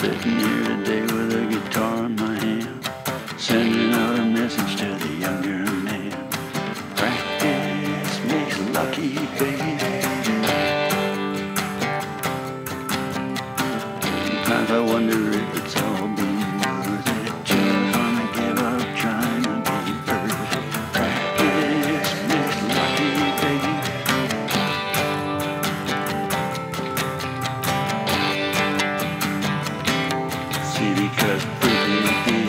sitting here today with a guitar in my hand, sending out a message to the younger man. Practice makes lucky, baby. Sometimes I wonder if it's all Because proof is